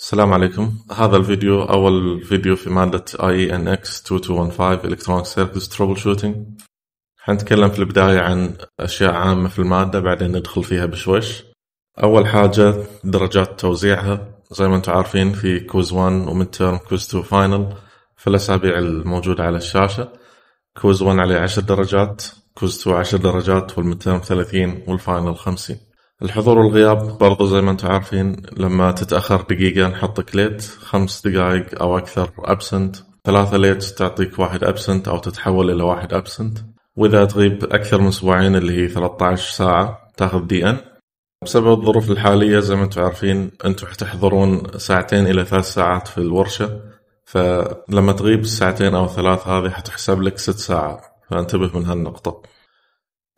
السلام عليكم. هذا الفيديو أول فيديو في مادة IENX 2215 Electronic Circuits Troubleshooting. حنتكلم في البداية عن أشياء عامة في المادة بعدين ندخل فيها بشويش. أول حاجة درجات توزيعها. زي ما أنتم عارفين في quiz 1 و midterm quiz 2 final في الأسابيع الموجودة على الشاشة. quiz 1 عليه 10 درجات quiz 2 10 درجات وال midterm 30 وال final 50 الحضور والغياب برضو زي ما أنتم عارفين لما تتأخر دقيقة نحطك late خمس دقائق أو أكثر absent ثلاثة late تعطيك واحد absent أو تتحول إلى واحد absent وإذا تغيب أكثر من أسبوعين اللي هي 13 ساعة تاخذ DN بسبب الظروف الحالية زي ما أنتم عارفين أنتم حتحضرون ساعتين إلى ثلاث ساعات في الورشة. فلما تغيب الساعتين أو ثلاث هذه حتحسب لك ست ساعات. فانتبه من هالنقطة.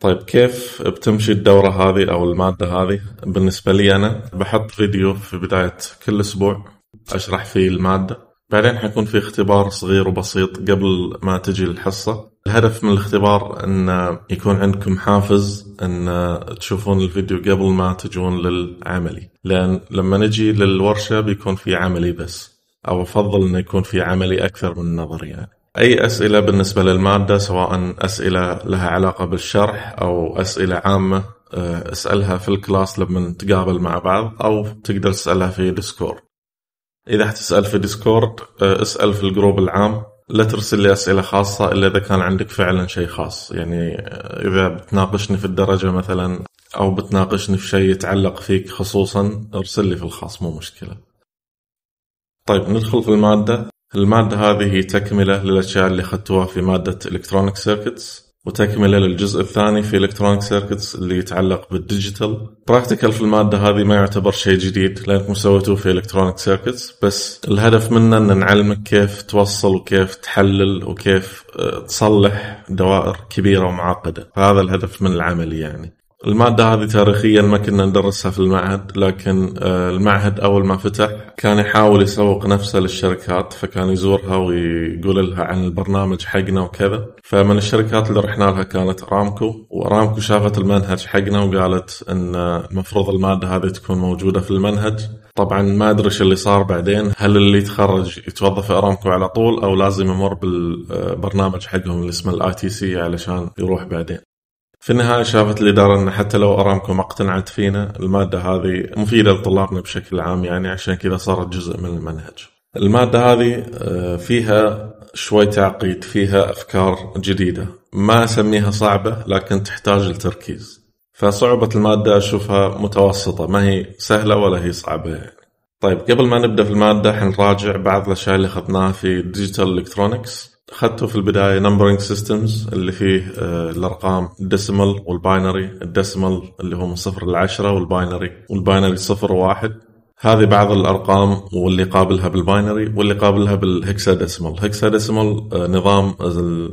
طيب كيف بتمشي الدورة هذه أو المادة هذه؟ بالنسبة لي أنا بحط فيديو في بداية كل أسبوع أشرح فيه المادة. بعدين حيكون في اختبار صغير وبسيط قبل ما تجي الحصة. الهدف من الاختبار أن يكون عندكم حافز أن تشوفون الفيديو قبل ما تجون للعملي. لأن لما نجي للورشة بيكون في عملي بس أو أفضل أنه يكون في عملي أكثر من نظري يعني. أي أسئلة بالنسبة للمادة سواء أسئلة لها علاقة بالشرح أو أسئلة عامة آه، اسألها في ال class لما نتقابل مع بعض أو تقدر تسألها في Discord. إذا حتسأل في ديسكورد آه، اسأل في ال group العام. لا ترسل لي أسئلة خاصة إلا إذا كان عندك فعلا شيء خاص. يعني آه، إذا بتناقشني في الدرجة مثلا أو بتناقشني في شيء يتعلق فيك خصوصا ارسل لي في الخاص مو مشكلة. طيب ندخل في المادة. المادة هذه هي تكملة للأشياء اللي أخذتوها في مادة electronic circuits وتكملة للجزء الثاني في electronic circuits اللي يتعلق بال digital practical في المادة هذه ما يعتبر شيء جديد لأنكم سويتوه في electronic circuits بس الهدف منه أن نعلمك كيف توصل وكيف تحلل وكيف آه، تصلح دوائر كبيرة ومعقدة. فهذا الهدف من العمل يعني. المادة هذه تاريخيا ما كنا ندرسها في المعهد لكن آه، المعهد أول ما فتح كان يحاول يسوق نفسه للشركات فكان يزورها ويقول لها عن البرنامج حقنا وكذا. فمن الشركات اللي رحنا لها كانت أرامكو وأرامكو شافت المنهج حقنا وقالت أن المفروض المادة هذه تكون موجودة في المنهج. طبعا ما أدري إيش اللي صار بعدين هل اللي يتخرج يتوظف في ارامكو على طول أو لازم يمر بالبرنامج حقهم اللي اسمه ال ITC علشان يروح بعدين. في النهاية شافت الإدارة أن حتى لو أرامكو ما اقتنعت فينا المادة هذه مفيدة لطلابنا بشكل عام يعني عشان كذا صارت جزء من المنهج. المادة هذه آه، فيها شوي تعقيد فيها أفكار جديدة. ما أسميها صعبة لكن تحتاج التركيز. فصعوبة المادة أشوفها متوسطة ما هي سهلة ولا هي صعبة يعني. طيب قبل ما نبدأ في المادة حنراجع بعض الأشياء اللي أخذناها في digital electronics اخذته في البداية numbering systems اللي فيه آه، الأرقام ال decimal وال binary ال decimal اللي هو من صفر لعشرة وال binary وال binary صفر وواحد هذه بعض الأرقام واللي قابلها بال binary واللي قابلها بال hexadecimal hexadecimal آه، نظام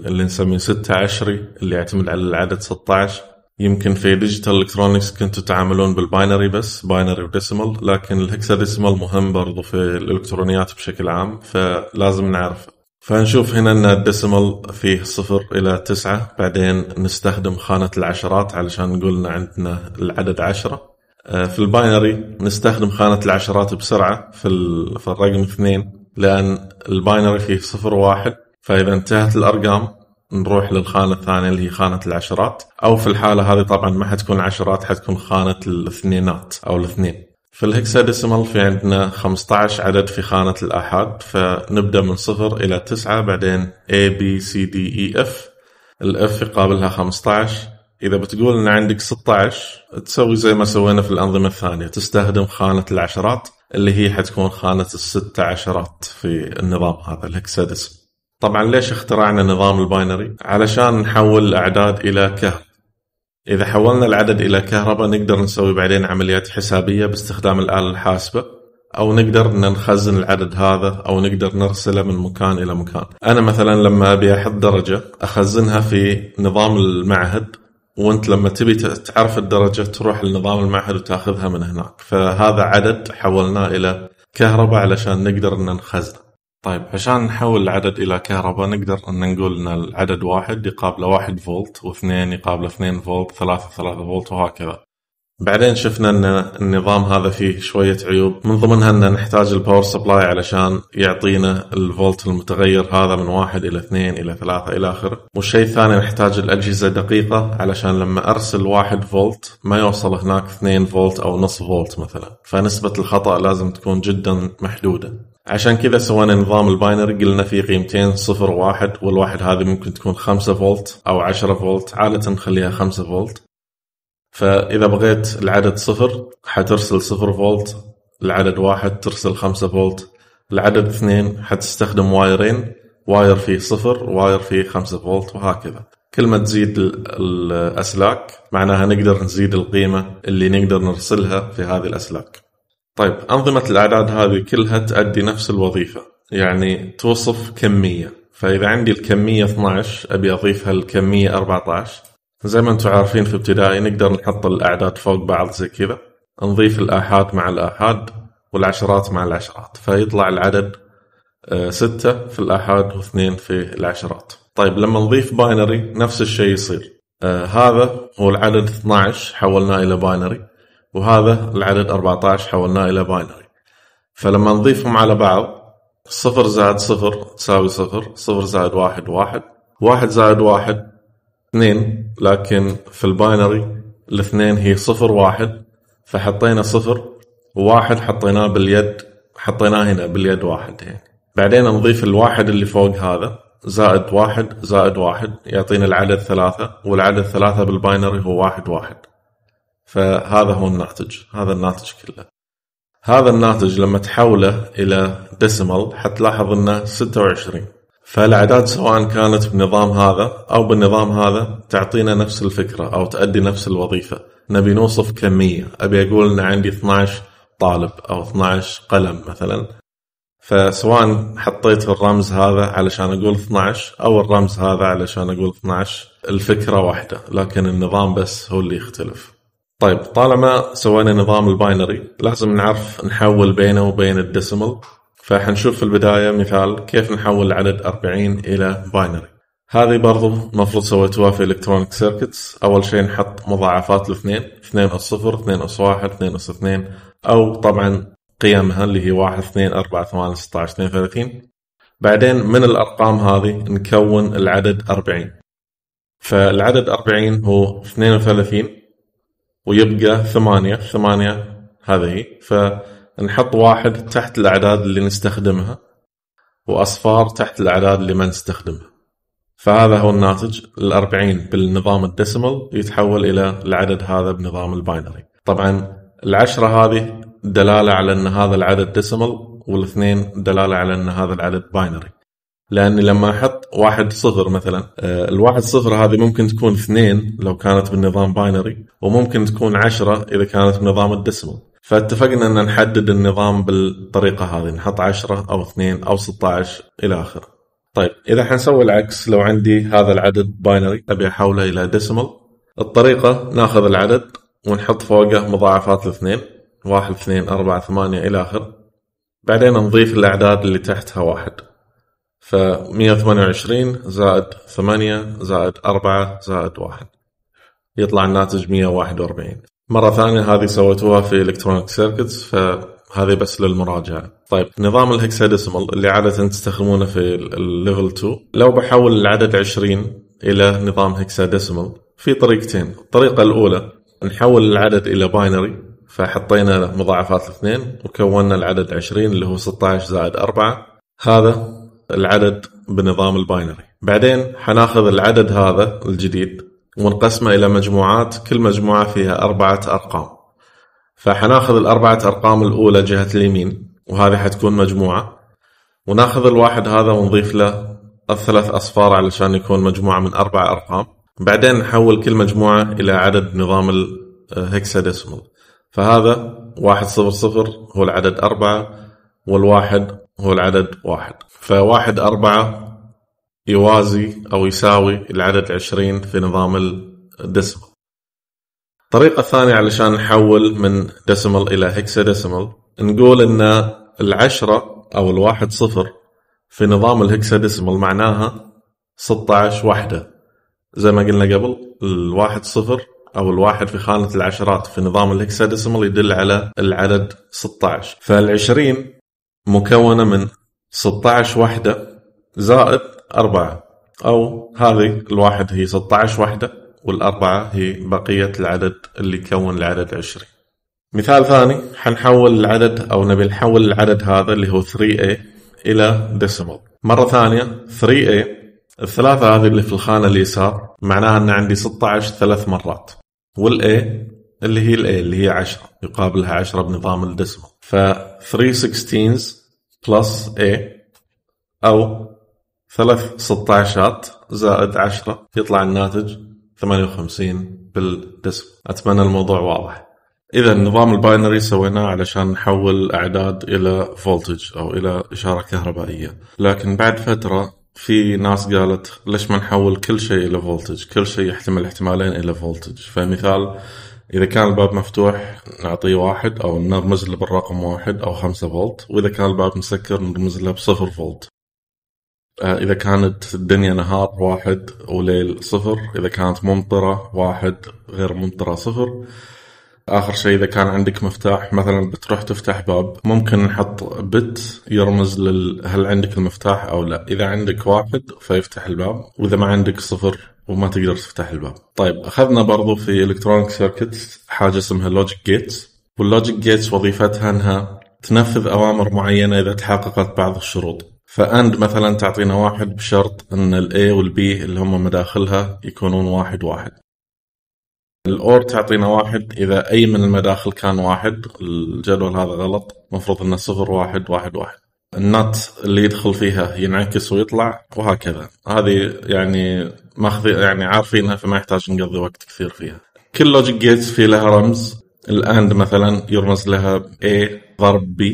اللي نسميه 6 عشري اللي يعتمد على العدد 16 يمكن في digital electronics كنتوا تعاملون بال binary بس binary و decimal لكن ال hexadecimal مهم برضو في الإلكترونيات بشكل عام فلازم نعرفه. فنشوف هنا أن ال decimal فيه صفر إلى تسعة. بعدين نستخدم خانة العشرات علشان نقول عندنا العدد عشرة. آه، في ال binary نستخدم خانة العشرات بسرعة في, في الرقم اثنين لأن ال binary فيه صفر وواحد فإذا انتهت الأرقام نروح للخانة الثانية اللي هي خانة العشرات. أو في الحالة هذه طبعا ما حتكون عشرات حتكون خانة الاثنينات أو الاثنين. في ال hexadecimal في عندنا 15 عدد في خانة الآحاد فنبدأ من صفر إلى تسعة بعدين A B C D E F. ال F يقابلها 15 إذا بتقول إن عندك 16 تسوي زي ما سوينا في الأنظمة الثانية تستخدم خانة العشرات اللي هي حتكون خانة الست عشرات في النظام هذا ال hexadecimal طبعا ليش اخترعنا نظام ال binary؟ علشان نحول الأعداد إلى كهرباء. إذا حولنا العدد إلى كهرباء نقدر نسوي بعدين عمليات حسابية باستخدام الآلة الحاسبة أو نقدر نخزن العدد هذا أو نقدر نرسله من مكان إلى مكان. أنا مثلا لما أبي أحط درجة أخزنها في نظام المعهد وأنت لما تبي تعرف الدرجة تروح لنظام المعهد وتأخذها من هناك. فهذا عدد حولناه إلى كهرباء علشان نقدر إن نخزنه. طيب عشان نحول العدد إلى كهرباء نقدر أن نقول أن العدد واحد يقابله واحد فولت واثنين يقابله اثنين فولت ثلاثة ثلاثة فولت وهكذا. بعدين شفنا إن النظام هذا فيه شوية عيوب. من ضمنها إن نحتاج ال power supply علشان يعطينا الفولت المتغير هذا من واحد إلى اثنين إلى ثلاثة إلى آخره، والشيء الثاني نحتاج الأجهزة دقيقه علشان لما أرسل واحد فولت ما يوصل هناك اثنين فولت أو نص فولت مثلا، فنسبة الخطأ لازم تكون جدا محدودة. عشان كذا سوينا نظام ال binary قلنا فيه قيمتين صفر وواحد والواحد هذه ممكن تكون 5 فولت أو 10 فولت عادة نخليها 5 فولت. فإذا بغيت العدد صفر حترسل صفر فولت العدد واحد ترسل خمسة فولت. العدد اثنين حتستخدم وايرين wire فيه صفر wire فيه خمسة فولت وهكذا. كل ما تزيد الأسلاك معناها نقدر نزيد القيمة اللي نقدر نرسلها في هذه الأسلاك. طيب أنظمة الأعداد هذه كلها تؤدي نفس الوظيفة يعني توصف كمية. فإذا عندي الكمية 12 أبي أضيفها الكمية 14 زي ما أنتم عارفين في ابتدائي نقدر نحط الأعداد فوق بعض زي كذا. نضيف الآحاد مع الآحاد والعشرات مع العشرات. فيطلع العدد آه، ستة في الآحاد واثنين في العشرات. طيب لما نضيف binary نفس الشيء يصير. آه هذا هو العدد 12 حولناه إلى binary. وهذا العدد 14 حولناه إلى binary. فلما نضيفهم على بعض صفر زائد صفر تساوي صفر صفر زائد واحد واحد واحد زائد واحد اثنين لكن في ال binary الاثنين هي صفر واحد فحطينا صفر وواحد حطيناه باليد حطيناه هنا باليد واحد يعني. بعدين نضيف الواحد اللي فوق هذا زائد واحد زائد واحد يعطينا العدد ثلاثة والعدد ثلاثة بالباينري هو واحد واحد. فهذا هو الناتج هذا الناتج كله. هذا الناتج لما تحوله إلى ديسيمال حتلاحظ أنه 26 فالأعداد سواء كانت بالنظام هذا أو بالنظام هذا تعطينا نفس الفكرة أو تؤدي نفس الوظيفة. نبي نوصف كمية. أبي أقول أن عندي 12 طالب أو 12 قلم مثلا. فسواء حطيت الرمز هذا علشان أقول 12 أو الرمز هذا علشان أقول 12 الفكرة واحدة لكن النظام بس هو اللي يختلف. طيب طالما سوينا نظام ال binary لازم نعرف نحول بينه وبين ال decimal. فحنشوف في البداية مثال كيف نحول العدد 40 إلى binary. هذه برضو المفروض سويتوها في electronic circuits أول شيء نحط مضاعفات الاثنين 2 أس 0 2 أس 1 2 أس 2 أو طبعا قيمها اللي هي 1 2 4 8 16 32 بعدين من الأرقام هذه نكون العدد 40 فالعدد 40 هو 32 ويبقى 8 8 هذه. ف نحط واحد تحت الأعداد اللي نستخدمها وأصفار تحت الأعداد اللي ما نستخدمها. فهذا هو الناتج الأربعين بالنظام ال decimal يتحول إلى العدد هذا بنظام ال binary. طبعا العشرة هذه دلالة على أن هذا العدد decimal والإثنين دلالة على أن هذا العدد binary. لأني لما أحط واحد صفر مثلا آه، الواحد صفر هذه ممكن تكون اثنين لو كانت بالنظام binary وممكن تكون عشرة إذا كانت بنظام ال decimal فاتفقنا أن نحدد النظام بالطريقة هذه نحط 10 أو 2 أو 16 إلى آخره. طيب إذا حنسوي العكس لو عندي هذا العدد binary أبي أحوله إلى decimal الطريقة ناخذ العدد ونحط فوقه مضاعفات الاثنين 1 2 4 8 إلى اخره. بعدين نضيف الأعداد اللي تحتها واحد. ف 128 زائد 8 زائد 4 زائد 1 يطلع الناتج 141 مرة ثانية هذه سويتوها في electronic circuits فهذه بس للمراجعة. طيب نظام ال hexadecimal اللي عادة تستخدمونه في ال level 2 لو بحول العدد 20 إلى نظام hexadecimal في طريقتين، الطريقة الأولى نحول العدد إلى binary فحطينا مضاعفات الاثنين وكونا العدد 20 اللي هو 16 زائد 4 هذا العدد بنظام الباينري. بعدين حناخذ العدد هذا الجديد ونقسمه إلى مجموعات كل مجموعة فيها أربعة أرقام. فحناخذ الأربعة أرقام الأولى جهة اليمين وهذه حتكون مجموعة. وناخذ الواحد هذا ونضيف له الثلاث أصفار علشان يكون مجموعة من أربع أرقام. بعدين نحول كل مجموعة إلى عدد نظام الهكساديسمال فهذا واحد صفر صفر هو العدد أربعة والواحد هو العدد واحد. فواحد أربعة يوازي أو يساوي العدد 20 في نظام الديسمال الطريقة الثانية علشان نحول من ديسمال إلى هكساديسمال نقول إن العشرة أو الواحد صفر في نظام الهكساديسمال معناها 16 وحدة. زي ما قلنا قبل الواحد صفر أو الواحد في خانة العشرات في نظام الهكساديسيمال يدل على العدد 16 فال20 مكونة من 16 وحدة زائد 4 أو هذه الواحد هي 16 وحدة والأربعة هي بقية العدد اللي يكون العدد 20 مثال ثاني حنحول العدد أو نبي نحول العدد هذا اللي هو 3a إلى decimal. مرة ثانية 3A الثلاثة هذه اللي في الخانة اليسار معناها أن عندي 16 ثلاث مرات. وال A اللي هي ال A اللي هي 10 يقابلها 10 بنظام ال decimal. ف 3 16 plus A أو ثلاث 16 زائد 10 يطلع الناتج 58 بال decimal أتمنى الموضوع واضح. إذا نظام ال binary سويناه علشان نحول اعداد إلى voltage أو إلى إشارة كهربائية. لكن بعد فترة في ناس قالت ليش ما نحول كل شيء إلى voltage كل شيء يحتمل احتمالين إلى voltage فمثال إذا كان الباب مفتوح نعطيه واحد أو نرمز له بالرقم واحد أو خمسة فولت وإذا كان الباب مسكر نرمز له بصفر فولت. آه، إذا كانت الدنيا نهار واحد وليل صفر. إذا كانت ممطرة واحد غير ممطرة صفر. آخر شيء إذا كان عندك مفتاح مثلا بتروح تفتح باب ممكن نحط bit يرمز لل هل عندك المفتاح أو لا. إذا عندك واحد فيفتح الباب. وإذا ما عندك صفر. وما تقدر تفتح الباب. طيب أخذنا برضو في electronic circuit حاجة اسمها logic gates وال logic gates وظيفتها أنها تنفذ أوامر معينة إذا تحققت بعض الشروط. ف AND مثلا تعطينا واحد بشرط أن ال A وال B اللي هم مداخلها يكونون واحد واحد. ال OR تعطينا واحد. إذا أي من المداخل كان واحد الجدول هذا غلط. المفروض أنه صفر واحد واحد واحد. ال NOT اللي يدخل فيها ينعكس ويطلع وهكذا. هذه يعني ماخذ يعني عارفينها فما يحتاج نقضي وقت كثير فيها. كل logic gate في لها رمز. ال AND مثلا يرمز لها A ضرب B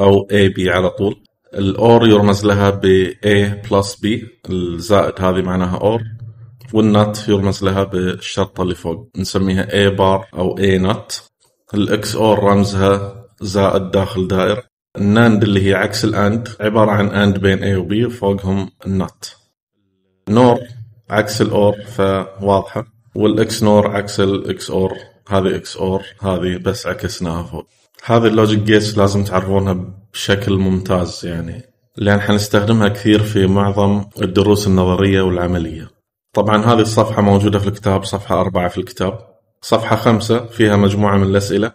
أو A B على طول. ال OR يرمز لها ب A plus B. الزائد هذه معناها OR. وال NOT يرمز لها بالشرطة اللي فوق. نسميها A bar أو A NOT ال XOR رمزها زائد داخل دائرة. ال NAND اللي هي عكس ال AND عبارة عن AND بين A و B. وفوقهم ال NOT NOR. عكس ال OR فواضحة وال XNOR عكس ال XOR هذه XOR هذه بس عكسناها فوق. هذه ال logic gates لازم تعرفونها بشكل ممتاز يعني لأن حنستخدمها كثير في معظم الدروس النظرية والعملية. طبعا هذه الصفحة موجودة في الكتاب صفحة أربعة في الكتاب. صفحة خمسة فيها مجموعة من الأسئلة.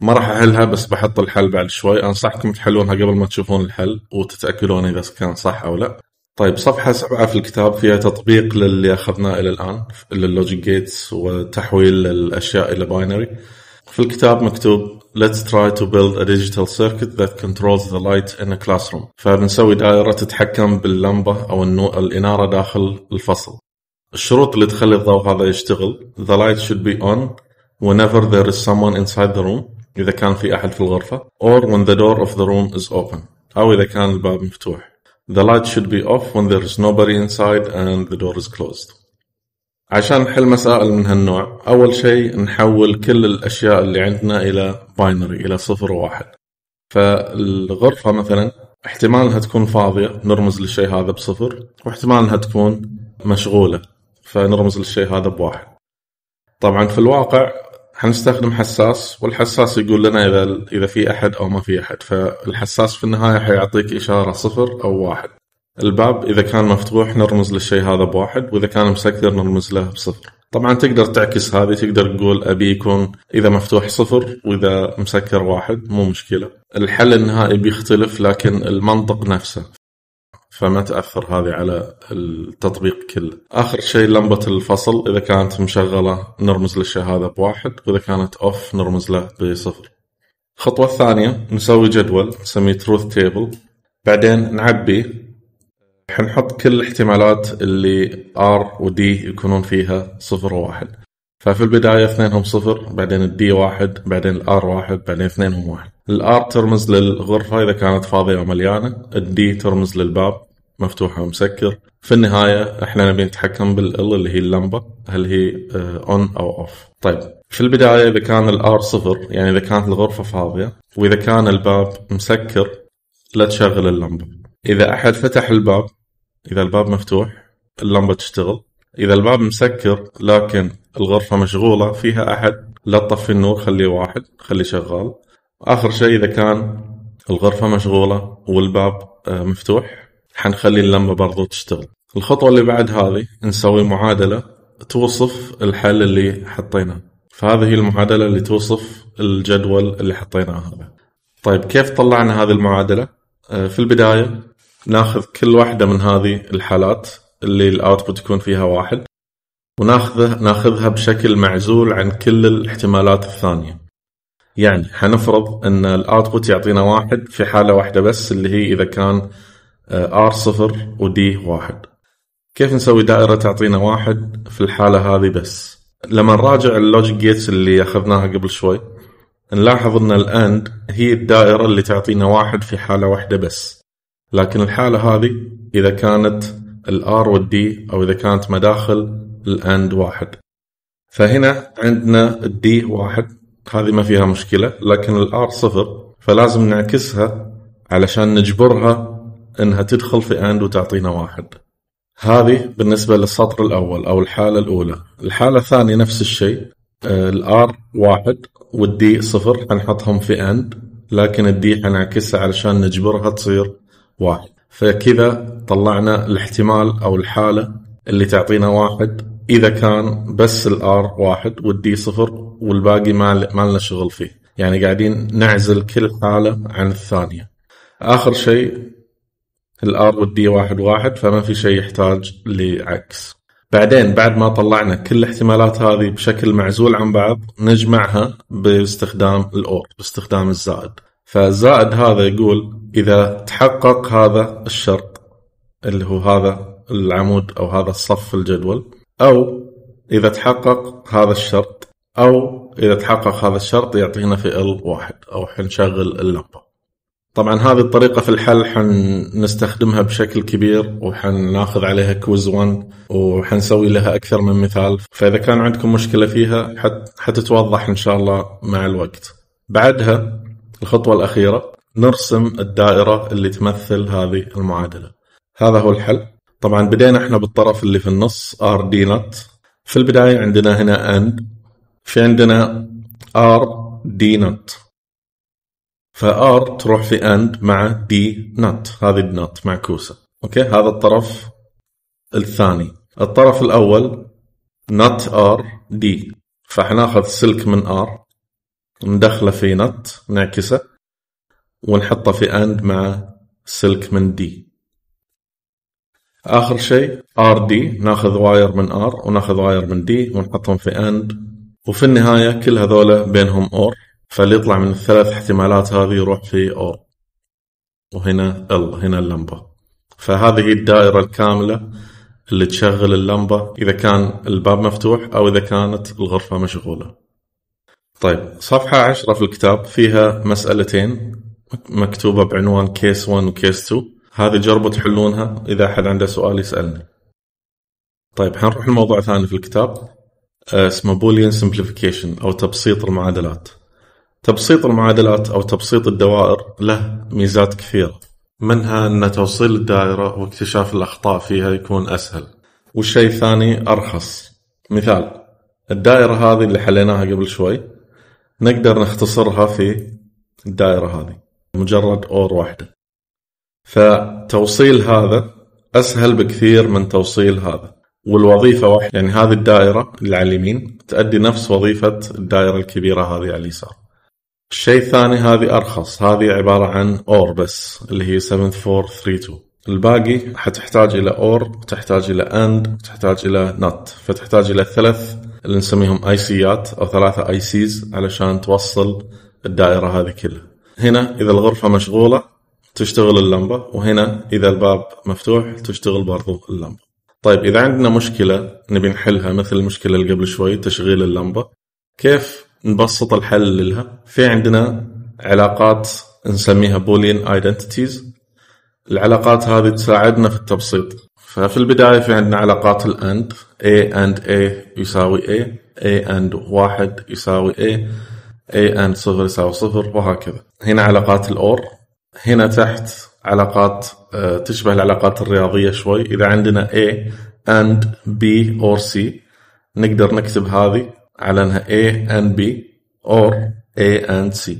ما راح أحلها بس بحط الحل بعد شوي. أنصحكم تحلونها قبل ما تشوفون الحل وتتأكدون إذا كان صح أو لا. طيب صفحة سبعة في الكتاب فيها تطبيق للي أخذناه إلى الآن لل logic gates وتحويل الأشياء إلى binary. في الكتاب مكتوب Let's try to build a digital circuit that controls the light in a classroom. فبنسوي دائرة تتحكم باللمبة أو الإنارة داخل الفصل. الشروط اللي تخلي الضوء هذا يشتغل the light should be on whenever there is someone inside the room. إذا كان في أحد في الغرفة or when the door of the room is open. أو إذا كان الباب مفتوح. The light should be off when there is nobody inside and the door is closed. عشان نحل مسائل من هالنوع أول شيء نحول كل الأشياء اللي عندنا إلى باينري إلى صفر وواحد فالغرفة مثلا احتمال انها تكون فاضية نرمز للشيء هذا بصفر واحتمال انها تكون مشغولة فنرمز للشيء هذا بواحد. طبعا في الواقع حنستخدم حساس والحساس يقول لنا إذا إذا في أحد أو ما في أحد. فالحساس في النهاية حيعطيك إشارة صفر أو واحد. الباب إذا كان مفتوح نرمز للشيء هذا بواحد وإذا كان مسكر نرمز له بصفر. طبعا تقدر تعكس هذه تقدر تقول أبي يكون إذا مفتوح صفر وإذا مسكر واحد مو مشكلة. الحل النهائي بيختلف لكن المنطق نفسه. فما تأثر هذه على التطبيق كله. آخر شيء لمبة الفصل. إذا كانت مشغلة نرمز هذا بواحد. وإذا كانت off نرمز له بصفر. الخطوه الثانية نسوي جدول نسميه truth table بعدين نعبي. حنحط كل الاحتمالات اللي R و D يكونون فيها صفر وواحد ففي البداية اثنينهم صفر بعدين الدي واحد بعدين الار واحد بعدين اثنينهم واحد. الار ترمز للغرفة إذا كانت فاضية ومليانة الدي ترمز للباب مفتوح أو مسكر في النهاية إحنا نبي نتحكم بالال اللي هي اللمبة. هل هي on آه، أو off طيب. في البداية إذا كان الار صفر يعني إذا كانت الغرفة فاضية وإذا كان الباب مسكر لا تشغل اللمبة. إذا أحد فتح الباب إذا الباب مفتوح اللمبة تشتغل. إذا الباب مسكر لكن الغرفة مشغولة فيها أحد لا تطفي النور خليه واحد خليه شغال. آخر شيء إذا كان الغرفة مشغولة والباب آه، مفتوح حنخلي اللمبة برضو تشتغل. الخطوة اللي بعد هذه نسوي معادلة توصف الحل اللي حطيناه. فهذه هي المعادلة اللي توصف الجدول اللي حطيناه هذا. طيب كيف طلعنا هذه المعادلة؟ آه، في البداية ناخذ كل واحدة من هذه الحالات اللي ال output يكون فيها واحد وناخذه ناخذها بشكل معزول عن كل الاحتمالات الثانية. يعني حنفرض أن ال output يعطينا واحد في حالة واحدة بس اللي هي إذا كان R صفر و D واحد. كيف نسوي دائرة تعطينا واحد في الحالة هذه بس؟ لما نراجع ال logic gates اللي أخذناها قبل شوي نلاحظ أن ال AND هي الدائرة اللي تعطينا واحد في حالة واحدة بس. لكن الحالة هذه إذا كانت ال R وال D أو إذا كانت مداخل ال AND واحد. فهنا عندنا ال D واحد. هذه ما فيها مشكلة لكن ال R صفر فلازم نعكسها علشان نجبرها إنها تدخل في AND وتعطينا واحد. هذه بالنسبة للسطر الأول أو الحالة الأولى. الحالة الثانية نفس الشيء. ال R واحد وال D صفر حنحطهم في AND لكن ال D حنعكسها علشان نجبرها تصير واحد. فكذا طلعنا الاحتمال أو الحالة اللي تعطينا واحد. إذا كان بس ال R واحد وال D صفر والباقي ما لنا شغل فيه. يعني قاعدين نعزل كل حالة عن الثانية. آخر شيء ال R وال D واحد واحد فما في شيء يحتاج لعكس. بعدين بعد ما طلعنا كل الاحتمالات هذه بشكل معزول عن بعض نجمعها باستخدام الأور باستخدام الزائد. فالزائد هذا يقول إذا تحقق هذا الشرط اللي هو هذا العمود أو هذا الصف في الجدول أو إذا تحقق هذا الشرط أو إذا تحقق هذا الشرط يعطينا في ال واحد أو حنشغل اللمبه طبعا هذه الطريقة في الحل حنستخدمها بشكل كبير وحناخذ عليها كويز 1 وحنسوي لها أكثر من مثال. فإذا كان عندكم مشكلة فيها حتتوضح إن شاء الله مع الوقت. بعدها الخطوة الأخيرة نرسم الدائرة اللي تمثل هذه المعادلة. هذا هو الحل. طبعا بدينا إحنا بالطرف اللي في النص R D في البداية عندنا هنا AND في عندنا R D not ف R تروح في AND مع D not هذه ال not معكوسة. Okay؟ هذا الطرف الثاني. الطرف الأول not R D فحناخذ سلك من R ندخله في NOT نعكسه ونحطه في AND مع سلك من D آخر شيء R D ناخذ wire من R وناخذ wire من D ونحطهم في AND وفي النهاية كل هذول بينهم OR فاللي يطلع من الثلاث احتمالات هذه يروح في OR وهنا ال هنا اللمبة. فهذه الدائرة الكاملة اللي تشغل اللمبة إذا كان الباب مفتوح أو إذا كانت الغرفة مشغولة. طيب صفحة 10 في الكتاب فيها مسألتين مكتوبة بعنوان case 1 و case 2 هذه جربوا تحلونها؟ إذا أحد عنده سؤال يسألني. طيب حنروح لموضوع ثاني في الكتاب. اسمه Boolean simplification أو تبسيط المعادلات. تبسيط المعادلات أو تبسيط الدوائر له ميزات كثيرة منها أن توصيل الدائرة واكتشاف الأخطاء فيها يكون أسهل. والشيء الثاني أرخص. مثال الدائرة هذه اللي حليناها قبل شوي نقدر نختصرها في الدائرة هذه مجرد أور واحدة. فتوصيل هذا أسهل بكثير من توصيل هذا. والوظيفة واحدة يعني هذه الدائرة اللي على اليمين تؤدي نفس وظيفة الدائرة الكبيرة هذه على اليسار. الشيء الثاني هذه أرخص. هذه عبارة عن OR بس اللي هي 7432 الباقي حتحتاج إلى OR وتحتاج إلى AND وتحتاج إلى NOT. فتحتاج إلى ثلاث اللي نسميهم IC ات أو ثلاثة ICs علشان توصل الدائرة هذه كلها. هنا إذا الغرفة مشغولة تشتغل اللمبة وهنا إذا الباب مفتوح تشتغل برضو اللمبة. طيب إذا عندنا مشكلة نبي نحلها مثل المشكلة اللي قبل شوي تشغيل اللمبة. كيف نبسط الحل لها؟ في عندنا علاقات نسميها Boolean identities العلاقات هذه تساعدنا في التبسيط. ففي البداية في عندنا علاقات ال AND A and A يساوي A A and واحد يساوي A A and صفر يساوي صفر وهكذا. هنا علاقات ال OR. هنا تحت علاقات آه، تشبه العلاقات الرياضية شوي. إذا عندنا A and B or C نقدر نكتب هذه على انها A and B or A and C.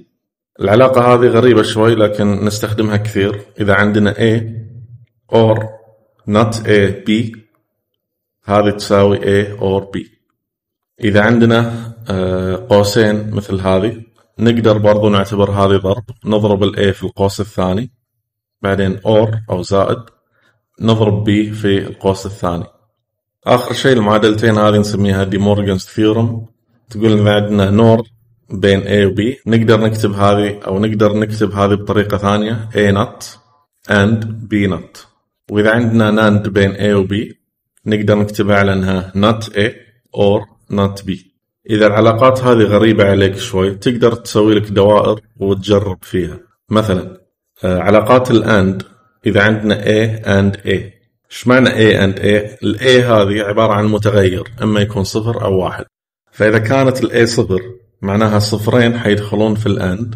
العلاقة هذه غريبة شوي لكن نستخدمها كثير. إذا عندنا A or not A B هذه تساوي A or B. إذا عندنا آه، قوسين مثل هذه نقدر برضو نعتبر هذه ضرب. نضرب ال A في القوس الثاني. بعدين or أو زائد نضرب B في القوس الثاني. آخر شيء المعادلتين هذه نسميها دي مورغانز ثيورم تقول إذا عندنا نور بين A و B. نقدر نكتب هذه أو نقدر نكتب هذه بطريقة ثانية. A not and B not. وإذا عندنا NAND بين A و B نقدر نكتبها على أنها not A or not B. إذا العلاقات هذه غريبة عليك شوي تقدر تسوي لك دوائر وتجرب فيها. مثلا علاقات الأند إذا عندنا A and A. إيش معنى A and A؟ ال A هذه عبارة عن متغير إما يكون صفر أو واحد. فإذا كانت ال A صفر معناها صفرين حيدخلون في الاند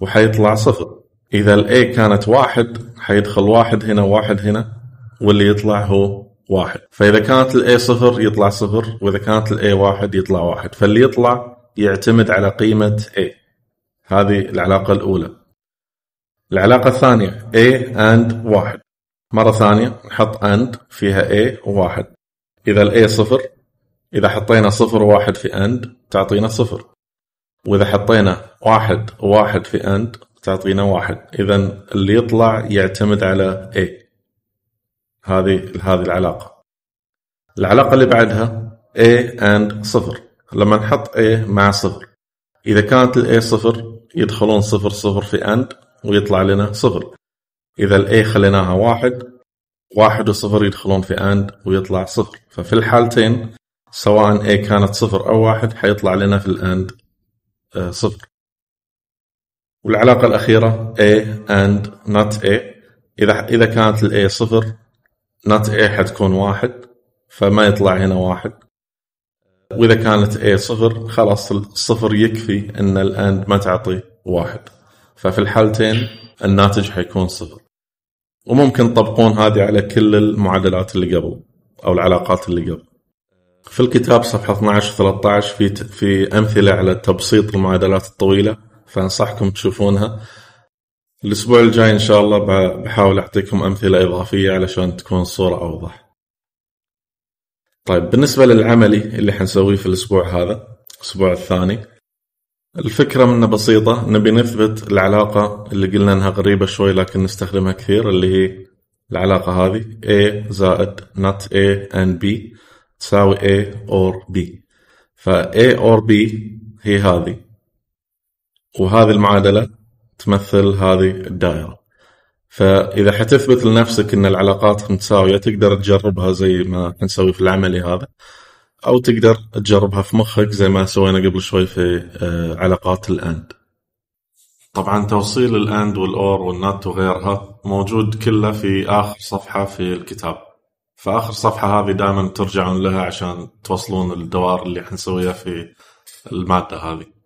وحيطلع صفر. إذا ال A كانت واحد حيدخل واحد هنا واحد هنا واللي يطلع هو واحد. فإذا كانت ال A صفر يطلع صفر وإذا كانت ال A واحد يطلع واحد. فاللي يطلع يعتمد على قيمة A. هذه العلاقة الأولى. العلاقة الثانية A and واحد. مرة ثانية نحط أند فيها A وواحد إذا ال A صفر إذا حطينا صفر وواحد في أند تعطينا صفر. وإذا حطينا واحد وواحد في أند تعطينا واحد. إذا اللي يطلع يعتمد على A. هذه هذه العلاقة. العلاقة اللي بعدها A and صفر. لما نحط A مع صفر. إذا كانت ال A صفر يدخلون صفر صفر في أند ويطلع لنا صفر إذا الأي خليناها واحد واحد وصفر يدخلون في أند ويطلع صفر ففي الحالتين سواء A كانت صفر أو واحد حيطلع لنا في الأند آه، صفر والعلاقة الأخيرة A and not A. إذا إذا كانت ال A صفر not A حتكون واحد فما يطلع هنا واحد. وإذا كانت A صفر خلاص الصفر يكفي أن الأند ما تعطي واحد. ففي الحالتين الناتج حيكون صفر. وممكن تطبقون هذه على كل المعادلات اللي قبل أو العلاقات اللي قبل. في الكتاب صفحة 12 13 في في أمثلة على تبسيط المعادلات الطويلة فأنصحكم تشوفونها. الأسبوع الجاي إن شاء الله بحاول أعطيكم أمثلة إضافية علشان تكون الصورة أوضح. طيب بالنسبة للعملي اللي حنسويه في الأسبوع هذا الأسبوع الثاني الفكرة منه بسيطة. نبي نثبت العلاقة اللي قلنا إنها غريبة شوي لكن نستخدمها كثير اللي هي العلاقة هذه A زائد not A and B تساوي A or B. ف A or B هي هذه. وهذه المعادلة تمثل هذه الدائرة. فإذا حتثبت لنفسك أن العلاقات متساوية تقدر تجربها زي ما نسوي في العملي هذا. أو تقدر تجربها في مخك زي ما سوينا قبل شوي في آه، علاقات الأند. طبعا توصيل الأند والأور والنات وغيرها موجود كله في آخر صفحة في الكتاب. فآخر صفحة هذه دائما ترجعون لها عشان توصلون الدوار اللي حنسويها في المادة هذه.